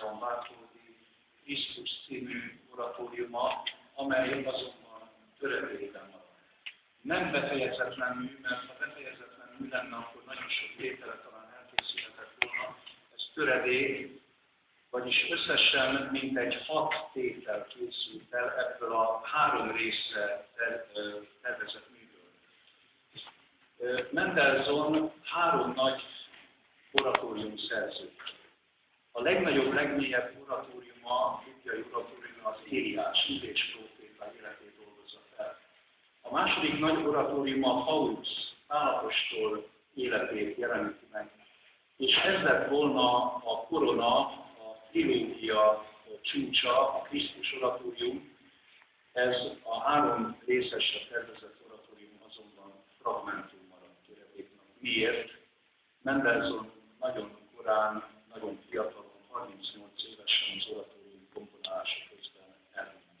Mendelssohn Bartholdi Krisztus című oratóriuma, amely azonban töredékben van. Nem befejezetlen mű, mert ha befejezetlen mű lenne, akkor nagyon sok tétele talán elkészülhetett volna. Ez töredék, vagyis összesen mintegy hat tétel készült el ebből a három részre tervezett műből. Mendelssohn három nagy oratórium szerző. A legnagyobb, legmélyebb oratóriuma, a bibliai oratóriuma az Éliás, Illés próféta életét dolgozza fel. A második nagy oratóriuma a Paulus, Pálapostól életét jeleníti meg. És ez lett volna a korona, a trilógia csúcsa, a Krisztus oratórium. Ez a három részesre tervezett oratórium azonban fragmentum maradt Miért? Mendelssohn nagyon korán, nagyon fiatalon, 38 évesen az oratórium komponálása közben elment.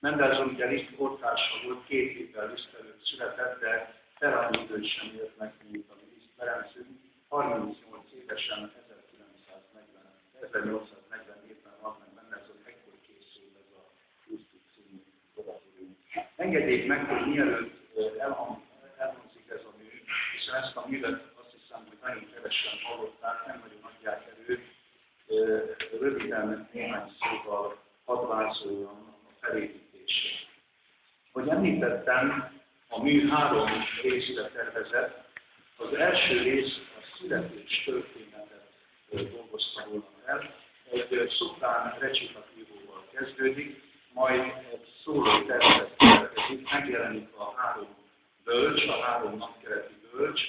Mendelssohn ugye Liszt kortársa volt, két évvel Liszt előtt született, de fel időt sem ért meg, mint a Liszt Ferencünk. 38 évesen 1940, 1847-ben van meg Mendelssohn, ekkor készült ez a Krisztus című oratórium. Engedjék meg, hogy mielőtt elhangzik ez a mű, hiszen ezt a művet említettem, a mű három részre tervezett. Az első rész a születés történetet dolgozta volna el. Egy szoktán recsitatívóval kezdődik, majd egy szóló tervezet következik, megjelenik a három bölcs, a három napkeleti bölcs,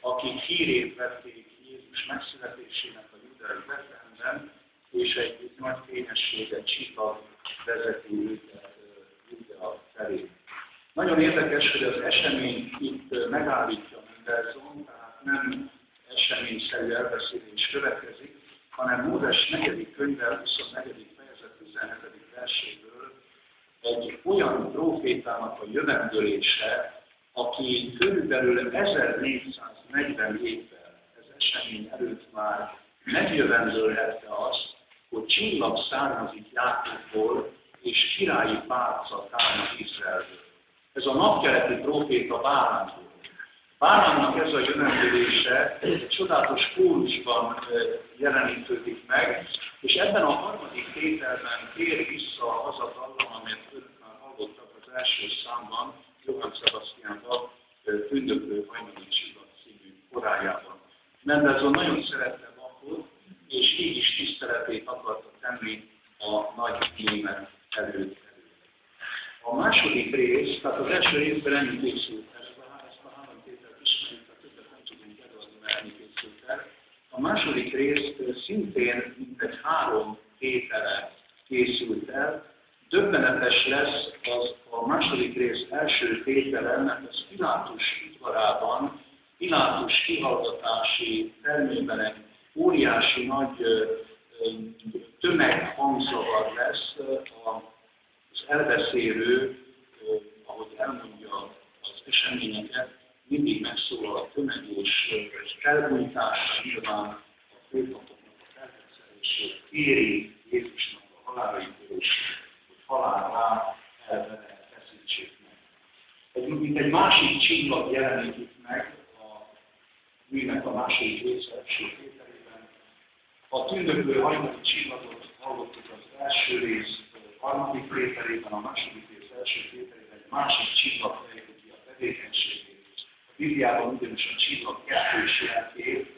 akik hírét vették Jézus megszületésének a judai Betlehemben, és egy nagy fényességet, csillag vezeti őket Judea felé. Nagyon érdekes, hogy az esemény itt megállítja Mendelssohn, tehát nem eseményszerű elbeszélés következik, hanem Mózes 4. könyve 24. fejezet 17. verséből egy olyan profétának a jövendőlése, aki körülbelül 1440 évvel ez esemény előtt már megjövendőlhette azt, hogy csillag származik Jákobból, és királyi pálca támad Izraelből. Ez a napkeleti proféta Bálán volt. Bálánnak ez a jövendőlése egy csodálatos kórusban jelenítődik meg, és ebben a harmadik tételben tér vissza az a dallam, amit önök már hallottak az első számban, Johann Sebastian Bach Tündöklő hajnali csillag című korájában. Mendelssohn nagyon szerette Bachot, és így is tiszteletét akarta tenni a nagy német előtt. A második rész, tehát az első részben ennyi készült el, a, ezt a három tételt ismerjük, tehát többet nem tudunk előadni, mert ennyi készült el. A második rész szintén mintegy három tétele készült el, Döbbenetes lesz az a második rész első tétele, mert ez Pilátus udvarában, Pilátus kihallgatási termében egy óriási nagy tömeghangzavar lesz az elbeszélő, elmondja az eseményeket, mindig megszólal a tömeg és felbújtása nyilván a főpapoknak a feltetszelését kéri Jézusnak a halálítését halálá elvene feszítsék meg. Mint egy másik csillag jelenik meg a műnek a második része első tételében. A tündöklő hajnali csillagot hallottuk az első rész harmadik tételében, a második rész első tételében egy másik csillag fejti ki a tevékenységét. A Bibliában ugyanis a csillag kettős jelkép,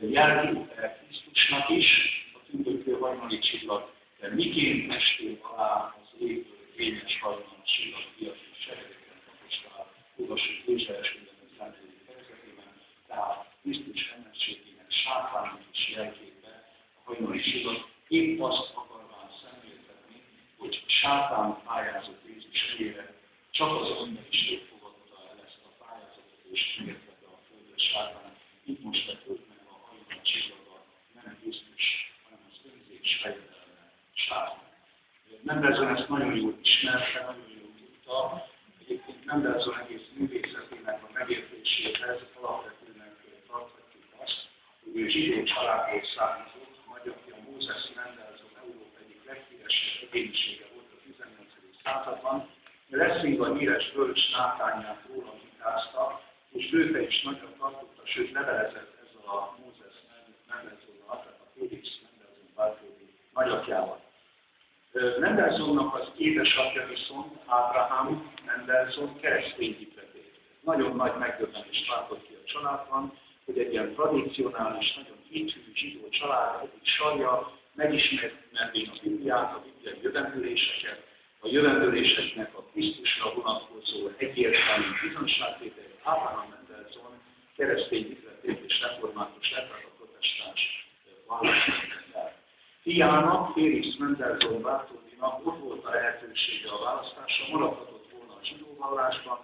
jelképe Krisztusnak is, a tündöklő hajnali csillag, de miként estő alá égből fényes hajnal csillag piaci seregeket tapasztal, olvassuk Ézsaiáskönyvben az elméleti fejezetében, tehát Krisztus emberségének sátrának is jelképe a hajnali csillag épp azt akarván szemléltetni, hogy sátán pályázott csak az emberiség fogadta el ezt a pályázatot, és kiértette a földre sátán. Itt most lett meg a hajnal csillaga, nem Krisztus, hanem az önzés fejedelme sátán. Mendelssohn ezt nagyon jól ismerte, nagyon jól tudta. Egyébként Mendelssohn egész művészetének a megértéséhez alapvetőnek tarthatjuk azt, hogy ő zsidó családból származott, nagyapja Mózes Mendelssohn egyénisége volt a 18. században. Leszing a híres bölcs nátányát róla vitázta, és bőte is nagyon tartotta, sőt levelezett ez a Mózes Mendelssohn-nal, tehát a Félix Mendelssohn Bartoldi nagyapjával. Mendelssohnnak az édesapja viszont Abraham Mendelssohn keresztény hitvetét. Nagyon nagy megdöbbenést váltott ki a családban, hogy egy ilyen tradicionális, nagyon hithű zsidó család egyik sarja megismervén a Bibliát, a bibliai jövendőléseket, a jövendőléseknek a Krisztusra vonatkozó egyértelmű bizonságtétel, Abraham Mendelssohn keresztény hitvetét és református lett, a protestáns vallását. Fiának, Félix Mendelssohn Bartoldinak ott volt a lehetősége a választásra, maradhatott volna a zsidó vallásban,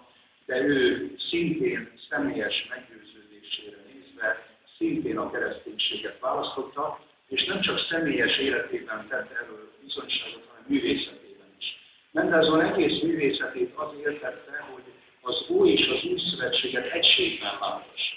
de ő szintén személyes meggyőződésére nézve szintén a kereszténységet választotta, és nem csak személyes életében tett erről bizonyságot, hanem művészetében. Mendelssohn egész művészetét az értette, hogy az Új és az Új Szövetséget egységben látassa.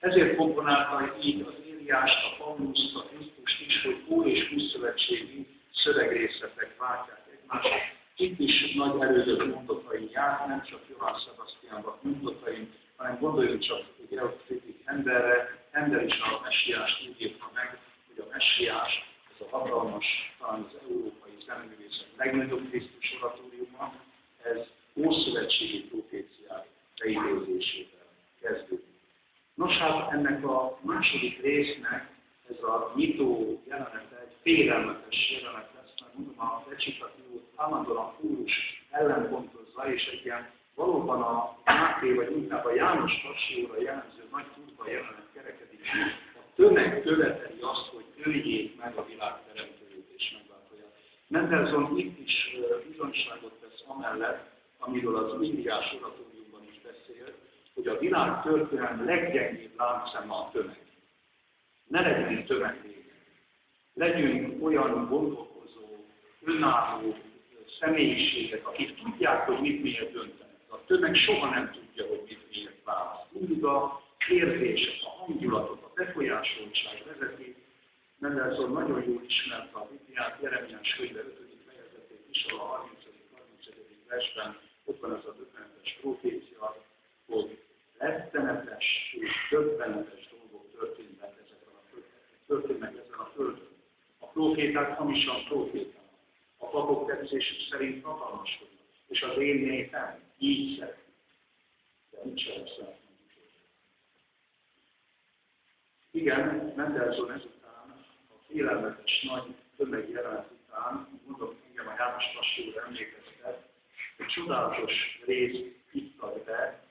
Ezért komponálta így az Éliást, a Pauluszt, a Krisztust is, hogy Új és Új Szövetségi szövegrészletek váltják egymást. Itt is nagy erődök mondatai jár, nem csak Johann Sebastian Bach mondatain, hanem gondoljunk csak Georg Friedrich Hendelre, Hendel is a messiást úgy írta meg, hogy a messiás, ez a hatalmas, talán az európai zeneművészet legnagyobb Krisztus oratóriuma, ez ószövetségi proféciák beidézésével kezdődik. Nos hát ennek a második résznek ez a nyitó jelenete egy félelmetes jelenet lesz, mert mondom, a recitatív állandóan a kórus ellenpontozza, és egy ilyen valóban a Máté, vagy inkább a János Pasióra jellemző nagy tudva jelenet kerekedik a tömeg követeli azt, hogy öljék meg a világ teremtőjét és megváltója. Mendelssohn itt is bizonyságot tesz amellett, amiről Indiás oratóriumban is beszél, hogy a világ történelmi leggyengébb láncszeme a tömeg. Ne legyünk tömeglége. Legyünk olyan gondolkozó, önálló személyiségek, akik tudják, hogy mit miért döntenek. A tömeg soha nem tudja, hogy mit miért választ. Mindig a érzések, a hangulatot, a befolyásoltság vezeti. Mendelssohn nagyon jól ismerte a Bibliát, Jeremiás könyve 5. fejezetét is, a 30. 31. versben ott van ez a döbbenetes profécia, hogy rettenetes és döbbenetes dolgok történnek ezeken a földön. Történnek ezen a földön. A proféták hamisan profétálnak. A papok tetszésük szerint hatalmaskodnak. És az én népem így szeret. De nincs szeret. Igen, Mendelssohn ezután, a félelmetes nagy tömeg jelenet után, mondom, engem a János Lassúra emlékeztet, egy csodálatos rész itt ad be,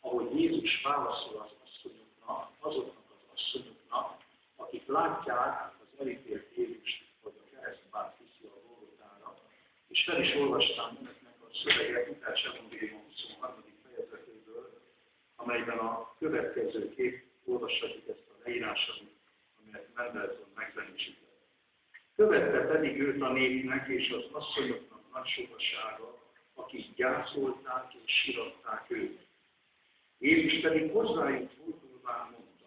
ahogy Jézus válaszol az asszonyoknak, azoknak az asszonyoknak, akik látják az elítélt Jézust, hogy a keresztbát viszi a Golgotára, és fel is olvastam önöknek a szöveget, Lukács Evangélium 23. fejezetéből, amelyben a következő kép olvashatjuk ezt a leírást, amelyet Mendelssohn megzenésített. Követte pedig őt a népnek és az asszonyoknak nagy sokasága, akik gyászolták és siratták őt. Jézus pedig hozzájuk fordulván mondta,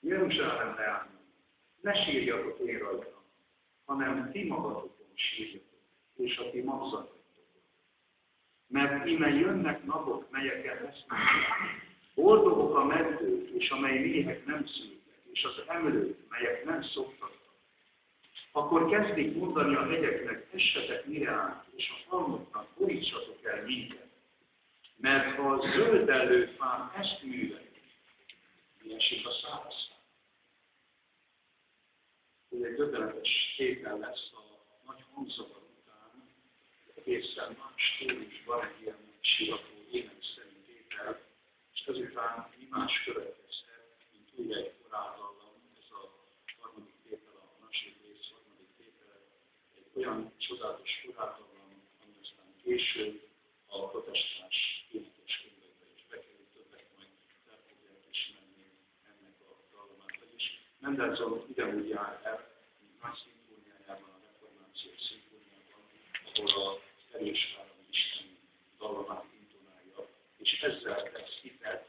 Jeruzsálem leányom, ne sírjatok én rajtam, hanem ti magatokon sírjatok, és a ti magzatokon. Mert ime jönnek napok, melyeken lesznek. Boldogok a meddők, és amely méhek nem szültek, és az emlők, melyek nem szoktak akkor kezdik mondani a hegyeknek, essetek mire át, és a falmoknak borítsatok el minket. Mert ha a zöldellő fán ezt művelik, mi esik a száraz hogy egy döbbenetes tétel lesz a nagy hangzavar után, egészen más tónusban egy ilyen sirató énekszerű tétel, és ezután imás következhet, mint újra egy korábban olyan csodálatos forrátalom, ami aztán később a protestáns énekes könyvekbe is bekerült, többek majd el fogják ismerni ennek a dallamát is. Mendelssohn ugyanúgy jár el, mint nagy szimfóniájában, a reformációs szimfóniában, ahol a erős három Isten dallamát intonálja, és ezzel tesz hitet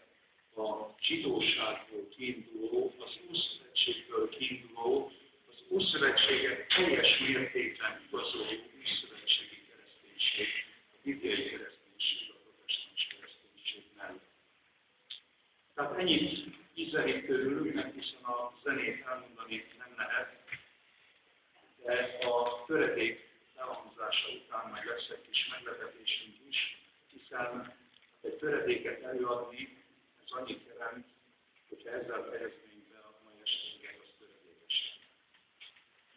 a zsidóságból kiinduló, az Ószövetséget teljes mértékben igazoló új bibliai kereszténység, a protestáns kereszténység mellett. Tehát ennyit ízelít körülnek, hiszen a zenét elmondani nem lehet, de a töredék elhangzása után majd lesz egy kis meglepetésünk is, hiszen egy töredéket előadni, ez annyit jelent, hogyha ezzel fejeznénk be a mai esténket, az töredékesen.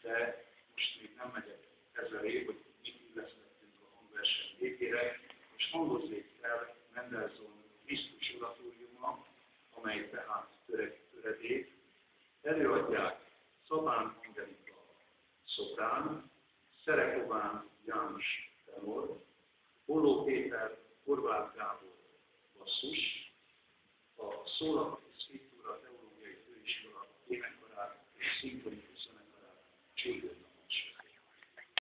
De most még nem megyek ezzel év, hogy mit illesztettünk a hangverseny végére, és hangozzék fel Mendelssohn Krisztus oratóriuma, amely tehát töredék, előadják